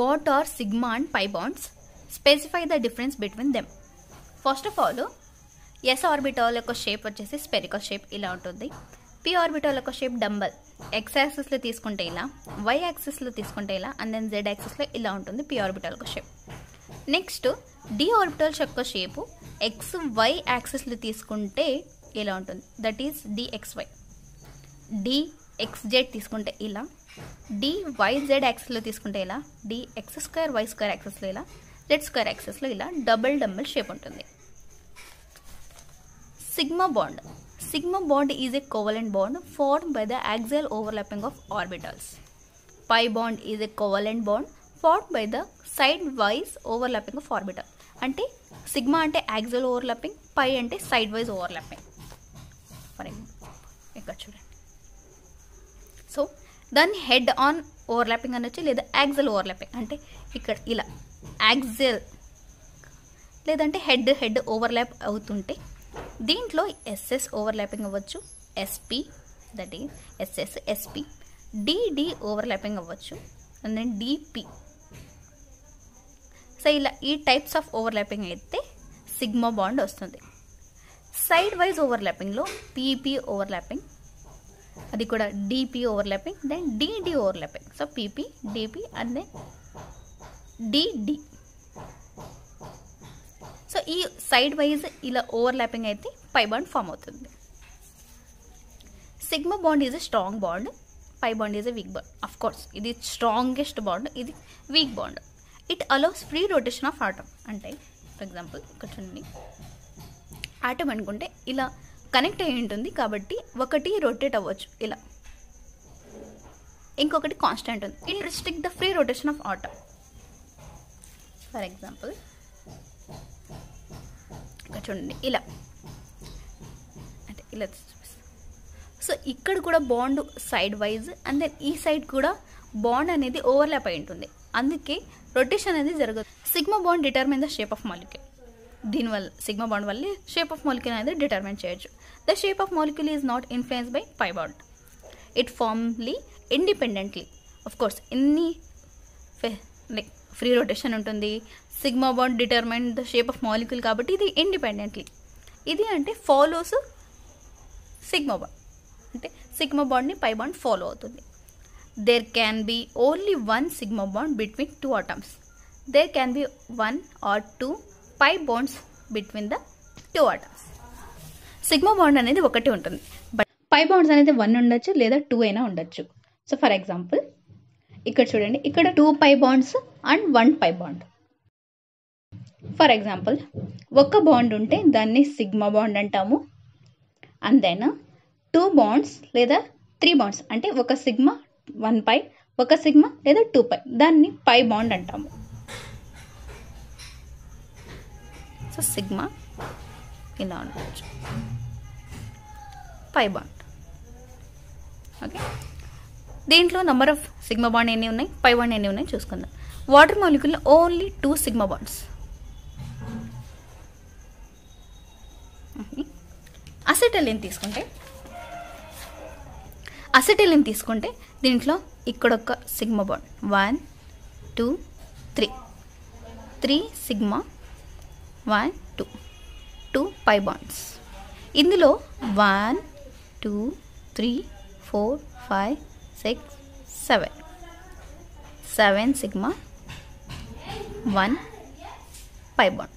What are sigma and pi bonds specify the difference between them first of all S orbital యొక్క shape వచ్చేసి spherical shape ఇలా ఉంటుంది. P orbital యొక్క shape dumbbell X యాక్సిస్లో తీసుకుంటే ఇలా వై యాక్సిస్లో తీసుకుంటే ఇలా అండ్ దెన్ జెడ్ యాక్సిస్లో ఇలా ఉంటుంది పి ఆర్బిటల్ యొక్క షేప్ నెక్స్ట్ డి ఆర్బిటల్స్ యొక్క షేపు ఎక్స్ వై యాక్సిస్లో తీసుకుంటే ఇలా ఉంటుంది. That is D X Y D X Z తీసుకుంటే ఇలా. డివైజెడ్ యాక్సెస్లో తీసుకుంటే ఇలా. D X square Y square యాక్సెస్లో ఇలా. జెడ్ స్క్వేర్ యాక్సెస్లో ఇలా డబుల్ డబ్బుల్ షేప్ ఉంటుంది. Sigma bond sigma bond is a covalent bond form by the axial overlapping of orbitals pi bond is a covalent bond form by the side wise overlapping of orbital అంటే sigma అంటే axial overlapping pi అంటే side wise overlapping for example ఇక్కడ చూడండి. So దాన్ని head on overlapping అనొచ్చు లేదా axle overlapping. అంటే ఇక్కడ ఇలా యాక్సిల్ లేదంటే హెడ్ హెడ్ ఓవర్లాప్ అవుతుంటే దీంట్లో ఎస్ఎస్ ఓవర్లాపింగ్ అవ్వచ్చు SP that is SS SP DD overlapping అవ్వచ్చు అండ్ దెన్ డిపి. సో ఇలా ఈ టైప్స్ ఆఫ్ ఓవర్లాపింగ్ అయితే సిగ్మా బాండ్ వస్తుంది. సైడ్ వైజ్ ఓవర్లాపింగ్లో పీపీ ఓవర్లాపింగ్ అది కూడా DP overlapping then DD overlapping so PP DP and then DD so ఈ side wise ఇలా ఓవర్లాపింగ్ అయితే పై బాండ్ ఫామ్ అవుతుంది. Sigma bond is a strong bond pi bond is a weak bond of course ఇది strongest bond ఇది weak bond it allows free rotation of atom అంటే for example ఇక్కడ చూడండి. Atom అనుకుంటే ఇలా connect అయి ఉంటుంది కాబట్టి ఒకటి రొటేట్ అవ్వచ్చు ఇలా. ఇంకొకటి కాన్స్టెంట్ ఉంది. It restrict the free rotation of atom for example ఇక్కడ చూడండి ఇలా. అంటే ఇలా సో ఇక్కడ కూడా bond side wise and then ఈ సైడ్ కూడా బాండ్ అనేది ఓవర్లాప్ అయి ఉంటుంది. అందుకే రొటేషన్ అనేది జరగదు. Sigma bond determine the shape of molecule దీనివల్ల సిగ్మా బాండ్ వల్లే షేప్ ఆఫ్ మాలిక్యూల్ అనేది డిటర్మిన్ చేయొచ్చు. The shape of molecule is not influence by pi bond it formally independently of course ఎన్ని లైక్ ఫ్రీ రొటేషన్ ఉంటుంది sigma bond determine the shape of molecule కాబట్టి ఇది independently ఇది అంటే follows sigma bond అంటే sigma బాండ్ని pi bond follow అవుతుంది. There can be only one sigma bond between two atoms there can be one or two pi bonds between the two atoms sigma bond అనేది ఒకటి ఉంటుంది. But pi bonds అనేది one ఉండొచ్చు లేదా two అయినా ఉండొచ్చు. So for example ఇక్కడ చూడండి ఇక్కడ two pi bonds and one pi bond for example ఒక బాండ్ ఉంటే దాన్ని సిగ్మా బాండ్ అంటాము. అండ్ దెన్ టూ బాండ్స్ లేదా త్రీ బాండ్స్ అంటే ఒక సిగ్మా వన్ పై ఒక సిగ్మా లేదా టూ పై దాన్ని పై బాండ్ అంటాము. సో సిగ్మా ఇలా ఉండవచ్చు పై బాండ్. ఓకే? దీంట్లో నెంబర్ ఆఫ్ సిగ్మా బాండ్ ఎన్ని ఉన్నాయి? పై బాండ్ ఎన్ని ఉన్నాయి? చూసుకుందాం. Water మాలిక్యూల్లో only two sigma bonds. Acetylene తీసుకుంటే? అసెటలిన్ తీసుకుంటే దీంట్లో ఇక్కడ ఒక sigma bond. One two three three sigma one two two pi bonds ఇందులో one two three four five six seven seven sigma one pi bond